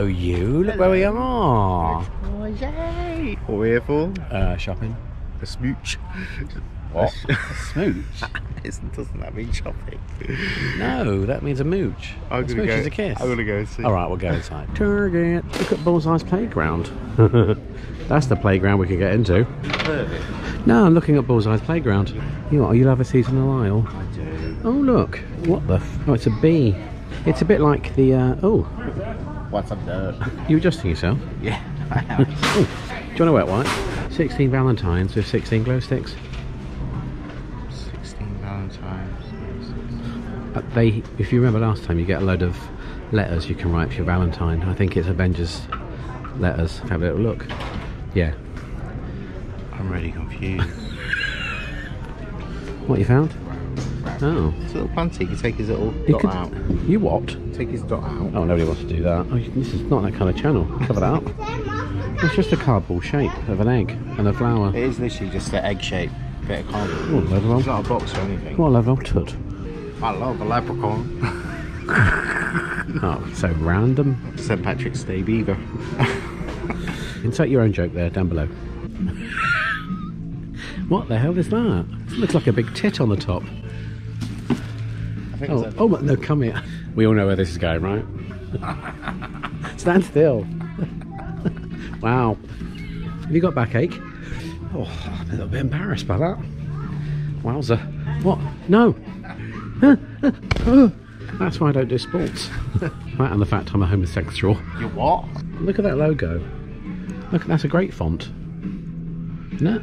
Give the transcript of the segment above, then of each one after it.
Hello, you. Look where we are. Oh, yay! What are we here for? Uh, shopping. A smooch. What? Smooch? Isn't, doesn't that mean shopping? No, that means a mooch. I'm a gonna smooch go, is a kiss. I'm gonna go and see. All right, we'll go inside. Target. Look at Bullseye's playground. That's the playground we could get into. No, I'm looking at Bullseye's playground. You know what? You'll have a seat on the aisle. I do. Oh, look. What the? F- oh, it's a bee. It's a bit like the. Uh, oh, What's up, there? you adjusting yourself? Yeah, I am. Do you want a wet wipe? 16 Valentines with 16 glow sticks. 16 Valentine's. Uh, they, if you remember last time, you get a load of letters you can write for your Valentine. I think it's Avengers letters. Have a little look. Yeah. I'm really confused. What you found? Oh. It's a little panty. You can take his little You dot could- out. You what? Take his dot out. Oh, nobody wants to do that. Oh, you- this is not that kind of channel. Cover that up. It's just a cardboard shape of an egg and a flower. It is literally just an egg shape bit of cardboard. Oh, level It's not a box or anything. What level tut? I love a leprechaun. Oh, so random. St. Patrick's Day beaver. Insert your own joke there, down below. what the hell is that? It looks like a big tit on the top. I think Oh, it's oh, no, come here. We all know where this is going, right? Stand still. wow. Have you got backache? Oh, I'm a little bit embarrassed by that. Wowza. What? No. That's why I don't do sports. that and the fact I'm a homosexual. You what? Look at that logo. Look, that's a great font. Isn't it?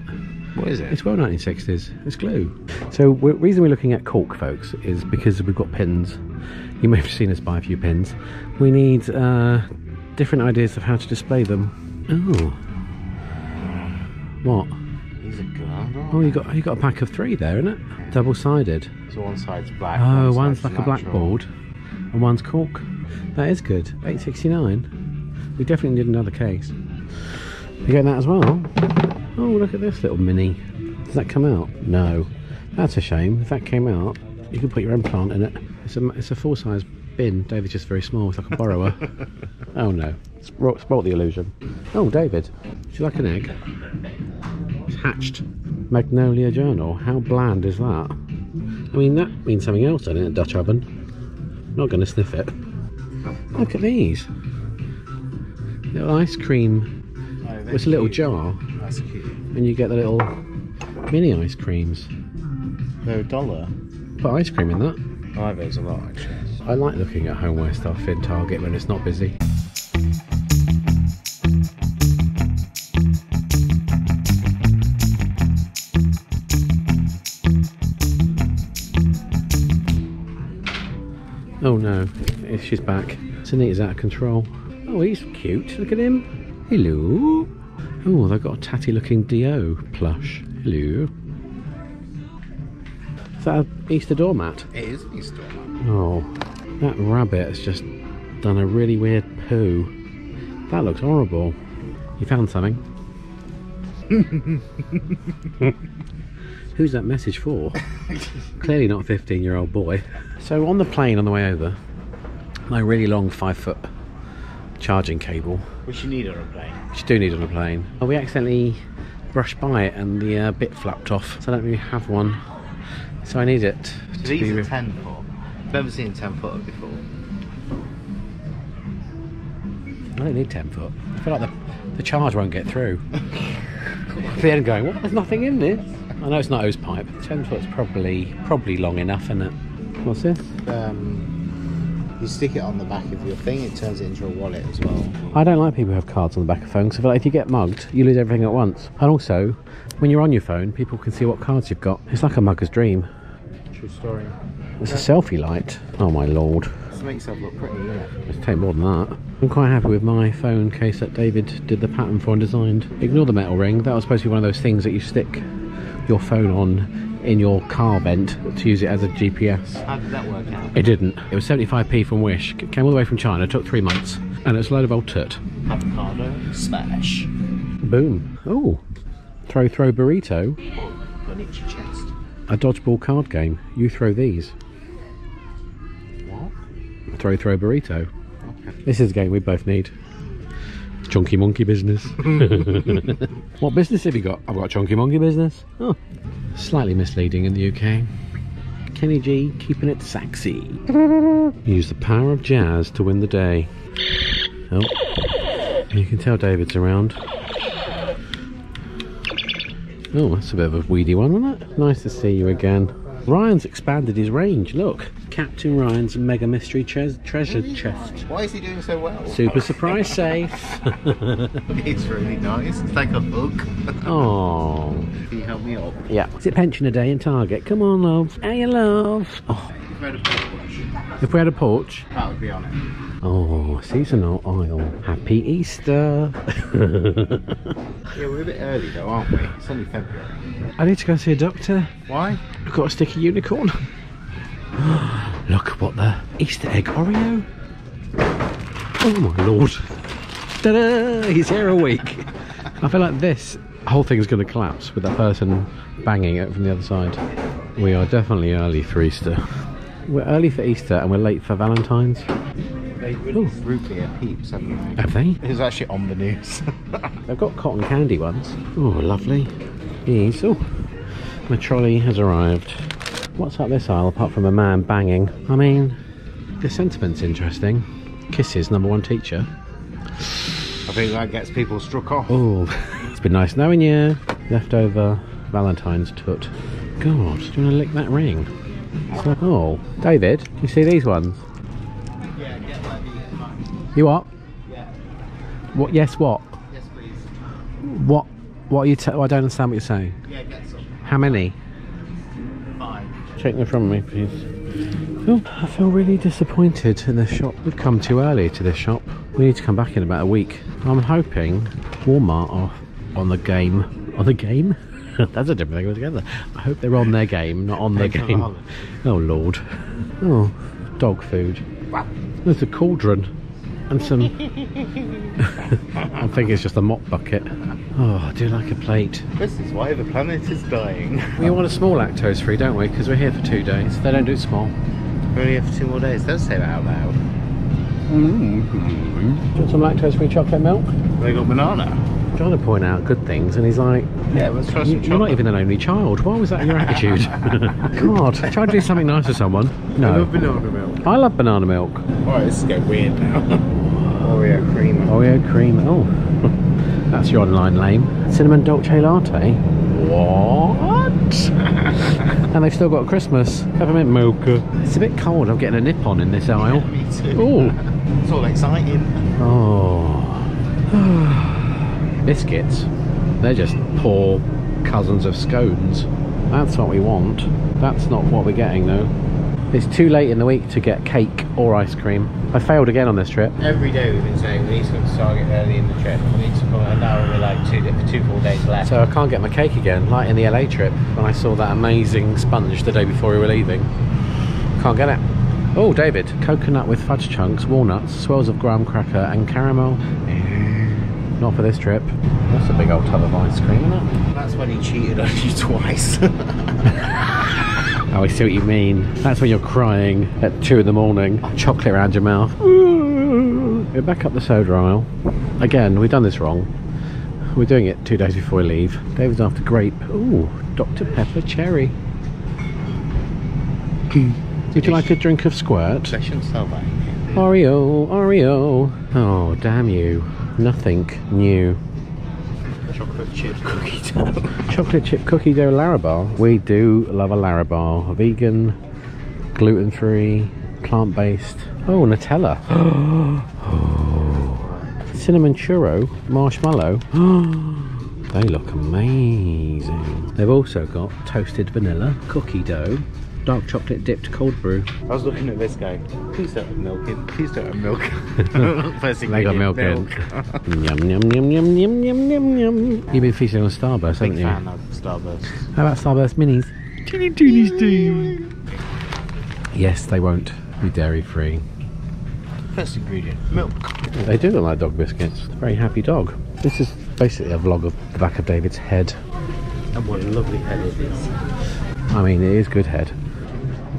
What is it? It's well 1960s. It's glue. So the reason we're looking at cork, folks, is because we've got pins. You may have seen us buy a few pins. We need uh, different ideas of how to display them. Oh. What? He's a girl. Oh, you got you got a pack of three there, isn't it? Double sided. So one side's black. Oh, one one's like a blackboard, and one's cork. That is good. 869. We definitely need another case. You getting that as well? Oh, look at this little mini. Does that come out? No. That's a shame. If that came out, you could put your own plant in it. It's a it's a full size bin. David's just very small. It's like a borrower. oh no. Spoilt spoilt the illusion. Oh, David, would you like an egg? It's hatched. Magnolia Journal. How bland is that? I mean, that means something else, doesn't it? Dutch oven. Not going to sniff it. Look at these. Little ice cream. Oh, It's a little cute. jar, That's cute. and you get the little mini ice creams. They're a dollar. Put ice cream in that. I those a lot actually. I like looking at homeware stuff in Target when it's not busy. Oh no, she's back. Sunita's out of control. Oh, he's cute. Look at him. Hello. Oh, they've got a tatty looking Dio plush. Hello. Is that an Easter doormat? It is an Easter one. Oh, that rabbit has just done a really weird poo. That looks horrible. You found something? Who's that message for? Clearly not a 15 year old boy. So, on the plane on the way over, my really long five foot charging cable, Which you need on a plane. which you do need on a plane, oh, we accidentally brushed by it and the uh, bit flapped off. So, I don't really have one. So, I need it. These are re- 10 foot. I've never seen a 10 footer before. I don't need 10 foot. I feel like the, the charge won't get through. At the end going, what? There's nothing in this. I know it's not hose pipe. 10 foot's probably probably long enough, isn't it? What's this? Um, you stick it on the back of your thing, it turns it into a wallet as well. I don't like people who have cards on the back of phones. I feel like if you get mugged, you lose everything at once. And also, when you're on your phone, people can see what cards you've got. It's like a mugger's dream. True story. It's a selfie light. Oh my lord. Just make yourself look pretty? Let's take more than that. I'm quite happy with my phone case that David did the pattern for and designed. Ignore the metal ring. That was supposed to be one of those things that you stick your phone on in your car vent to use it as a GPS. How did that work out? It didn't. It was 75p from Wish. Came all the way from China. Took three months. And it's a load of old tut. Avocado smash. Boom. Oh. Throw, throw, burrito. Got an itchy chest. A dodgeball card game. You throw these. What? Throw, throw, burrito. Okay. This is a game we both need. Chunky monkey business. what business have you got? I've got chunky monkey business. Oh, slightly misleading in the UK. Kenny G keeping it sexy. Use the power of jazz to win the day. Oh, you can tell David's around. Oh, that's a bit of a weedy one, isn't it? Nice to see you again. Ryan's expanded his range. Look, Captain Ryan's Mega Mystery tre- Treasure Chest. Why is he doing so well? Super surprise safe. it's really nice. It's like a hook. Oh, Can you help me up? yeah. Is it pensioner day in Target? Come on, love. Hey, love. Oh, You've read a book. if we had a porch. That would be on it. Oh, seasonal oil. Happy Easter. Yeah, we're a bit early though, aren't we? It's only February. I need to go see a doctor. Why? I've got a sticky unicorn. Look what the Easter egg Oreo. Oh my lord. He's here a week. I feel like this whole thing's going to collapse with that person banging it from the other side. We are definitely early for Easter. We're early for Easter and we're late for Valentine's. They released root beer peeps, haven't they? Have they? It was actually on the news. They've got cotton candy ones. Oh, lovely. Yes. Oh, my trolley has arrived. What's up this aisle apart from a man banging? I mean, the sentiment's interesting. Kisses, number one teacher. I think that gets people struck off. Oh, it's been nice knowing you. Leftover Valentine's tut. God, do you want to lick that ring? So- oh, David, do you see these ones? Yeah, get Levy. You what? Yeah. What? Yes, what? Yes, please. What? What are you? T- I don't understand what you're saying. Yeah, get some. How many? Five. Take them from me, please. Oh, I feel really disappointed in this shop. We've come too early to this shop. We need to come back in about a week. I'm hoping Walmart are on the game. On the game? That's a different thing altogether. I hope they're on their game, not on their game. on. Oh lord. Oh, dog food. There's a cauldron and some. I think it's just a mop bucket. Oh, I do like a plate. This is why the planet is dying. We want a small lactose free, don't we? Because we're here for two days. They don't do small. We're only here for two more days. Don't say that out loud. Do you want some lactose free chocolate milk? They got banana. Trying to point out good things, and he's like, Yeah, let's try "You- some You're not even an only child. Why was that your attitude? God, try to do something nice for someone. No. I love banana milk. I love banana milk. Alright, this is getting weird now. Oreo creamer. Oreo cream. Oh, that's your online name. Cinnamon dolce latte. What? and they've still got Christmas. Peppermint mocha. It's a bit cold. I'm getting a nip on in this aisle. Me too. Oh. It's all exciting. Oh. Biscuits. They're just poor cousins of scones. That's what we want. That's not what we're getting though. It's too late in the week to get cake or ice cream. I failed again on this trip. Every day we've been saying we need to come to Target early in the trip. We need to come, and now we're like two, two full days left. So I can't get my cake again, like in the LA trip when I saw that amazing sponge the day before we were leaving. Can't get it. Oh, David, coconut with fudge chunks, walnuts, swirls of graham cracker, and caramel. Not for this trip. That's a big old tub of ice cream, isn't it? That's when he cheated on you twice. Oh, I see what you mean. That's when you're crying at two in the morning, chocolate around your mouth. We're back up the soda aisle. Again, we've done this wrong. We're doing it two days before we leave. David's after grape. Ooh, Dr. Pepper cherry. Would you like a drink of squirt? Session sell that. Oreo, Oreo. Oh, damn you. Nothing new. Chocolate chip cookie dough. Chocolate chip cookie dough Larabar. We do love a Larabar. Vegan, gluten free, plant based. Oh, Nutella. oh. Cinnamon churro, marshmallow. they look amazing. They've also got toasted vanilla, cookie dough, dark chocolate dipped cold brew. I was looking at this guy. Please don't have milk in. Please don't have milk. First They got ingredient, milk in. yum, yum, yum, yum, yum, yum, yum, yum. You've been feasting on Starburst, Big haven't you? fan of Starburst. How about Starburst minis? Teeny teeny Steve. Yes, they won't be dairy free. First ingredient, milk. They do look like dog biscuits. Very happy dog. This is basically a vlog of the back of David's head. And what a lovely head it is. I mean, it is good head.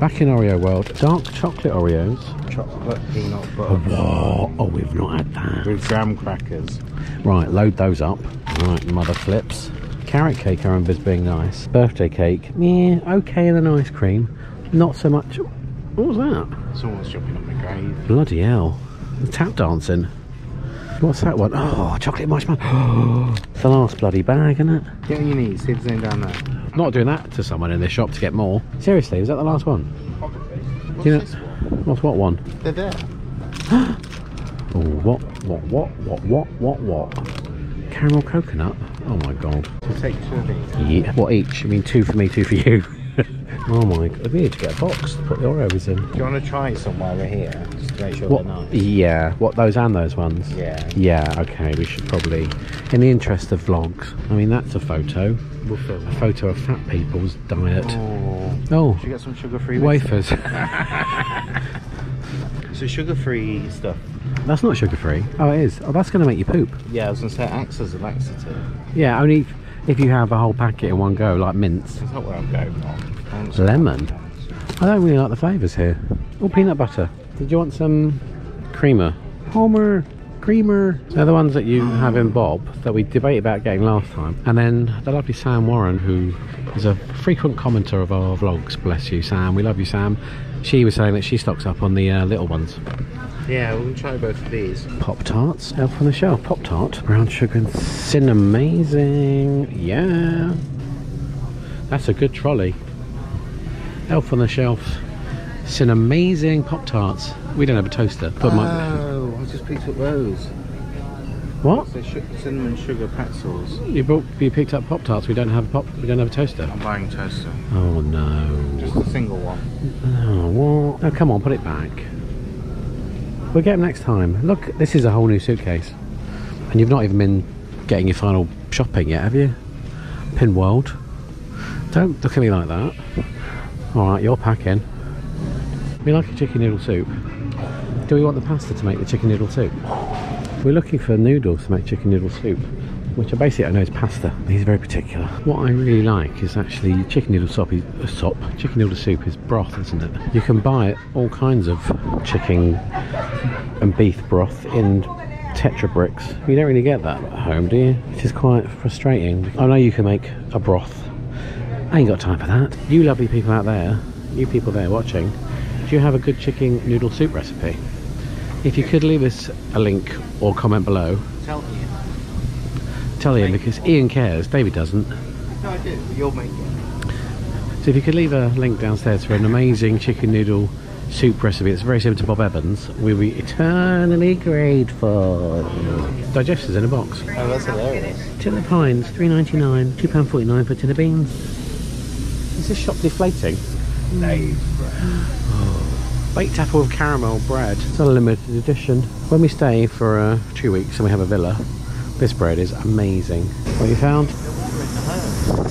Back in Oreo world, dark chocolate Oreos. Chocolate peanut butter Whoa, oh, we've not had that. with graham crackers. Right, load those up. Right, mother flips. Carrot cake I remember as being nice. Birthday cake, yeah, okay, and an ice cream. Not so much. What was that? Someone's jumping on my grave. Bloody hell. The tap dancing. What's that one? Oh, chocolate marshmallow. it's the last bloody bag, isn't it? Get on your knees, see if there's down there. Not doing that to someone in this shop to get more. Seriously, is that the last one? What's you know- one? What's what one? They're there. Oh, what, what, what, what, what, what, what? Caramel coconut? Oh my god. So take two of these. Yeah. What each? I mean, two for me, two for you. oh my god. We need to get a box to put the Oreos in. Do you want to try some while we're here? Just to make sure What? they're nice. Yeah. What, those and those ones? Yeah. Yeah, okay. We should probably, in the interest of vlogs, I mean, that's a photo. We'll film A photo of fat people's diet. Oh. Oh, Should we get some sugar-free wafers. So sugar-free stuff. that's not sugar free. Oh, it is. Oh, that's going to make you poop. Yeah, I was going to say it acts as a laxative. Yeah, only if, if you have a whole packet in one go, like mints. That's not where I'm going on. I Lemon? I don't really like the flavours here. Or peanut butter. Did you want some creamer? Homer, creamer. They're the ones that you have in Bob that we debated about getting last time. And then the lovely Sam Warren, who is a frequent commenter of our vlogs. Bless you, Sam. We love you, Sam. She was saying that she stocks up on the uh, little ones. Yeah, to try both of these. Pop tarts, elf on the shelf. Pop tart, brown sugar and Amazing. Yeah, that's a good trolley. Elf on the shelf, cinnamazing pop tarts. We don't have a toaster, but my Oh, I just picked up those. What? Su- cinnamon sugar pretzels. You brought, you picked up pop tarts. We don't have a pop. We don't have a toaster. I'm buying toaster. Oh no. Just a single one. Oh what? Oh come on, put it back. We'll get them next time. Look, this is a whole new suitcase, and you've not even been getting your final shopping yet, have you? Pin World. Don't look at me like that. All right, you're packing. We like a chicken noodle soup. Do we want the pasta to make the chicken noodle soup? We're looking for noodles to make chicken noodle soup, which I basically I know is pasta. He's very particular. What I really like is actually chicken noodle soup. Uh, soup. Chicken noodle soup is broth, isn't it? You can buy all kinds of chicken and beef broth in Tetra bricks. You don't really get that at home, do you? Which is quite frustrating. I know you can make a broth. I ain't got time for that. You lovely people out there, you people there watching, do you have a good chicken noodle soup recipe? If you could leave us a link or comment below, Tell me. tell Ian because Ian cares, David doesn't. No, I do. You'll make it. So if you could leave a link downstairs for an amazing chicken noodle soup recipe It's very similar to Bob Evans, we'll be eternally grateful. Digesters in a box. Oh, that's hilarious. Tin of Pines, three ninety nine, two pound forty nine for tin of beans. Is this shop deflating? Baked apple with caramel bread. It's a limited edition. When we stay for uh, two weeks and we have a villa, this bread is amazing. What you found?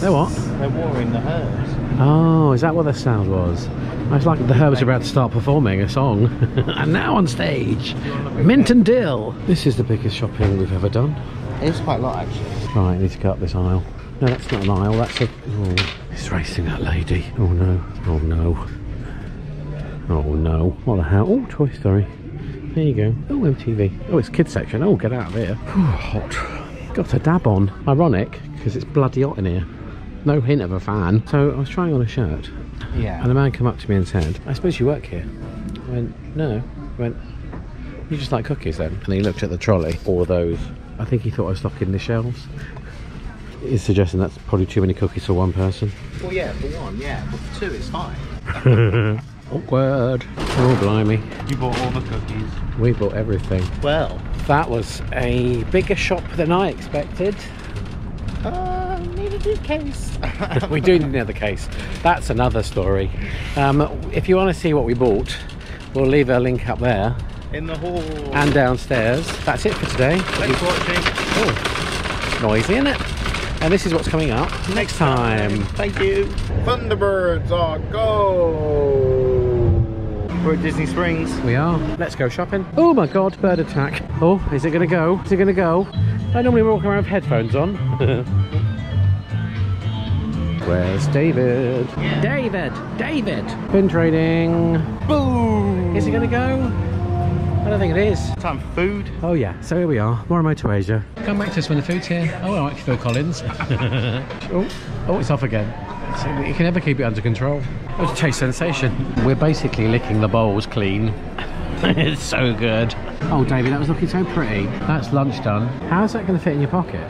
They're what? They're watering the herbs. Oh, is that what the sound was? I was like the Herbs are about to start performing a song. and now on stage, Mint and Dill. This is the biggest shopping we've ever done. It's quite a lot, actually. Right, I need to cut up this aisle. No, that's not an aisle, that's a... Oh, it's racing that lady. Oh no, oh no. Oh no, what the hell? Oh, Toy Story. There you go. Oh, MTV. Oh, it's kids section. Oh, get out of here. Whew, hot. Got a dab on. Ironic, because it's bloody hot in here. No hint of a fan. So I was trying on a shirt, Yeah. and a man came up to me and said, I suppose you work here. I went, no. I went, you just like cookies then? And he looked at the trolley, all of those. I think he thought I was stocking the shelves. He's suggesting that's probably too many cookies for one person. Well, yeah, for one, yeah. But for two, it's fine. Awkward. Oh, blimey. You bought all the cookies. We bought everything. Well, That was a bigger shop than I expected. uh, need a new case. we do need another case. That's another story. Um, if you want to see what we bought, we'll leave a link up there In the haul. and downstairs. That's it for today. Thanks for watching. Oh, noisy, isn't it? And this is what's coming up next time. Thank you. Thunderbirds are go. We're at Disney Springs. We are. Let's go shopping. Oh my god, bird attack. Oh, is it going to go? Is it going to go? I normally walk around with headphones on. Where's David? David! David! Pin trading. Boom. Is it going to go? I don't think it is. Time for food. Oh yeah, so here we are, Morimoto Asia. Come back to us when the food's here. Oh, all right, Phil Collins. oh, oh, it's off again. You can never keep it under control. It was a taste sensation. We're basically licking the bowls clean. it's so good. Oh, David, that was looking so pretty. That's lunch done. How's that going to fit in your pocket?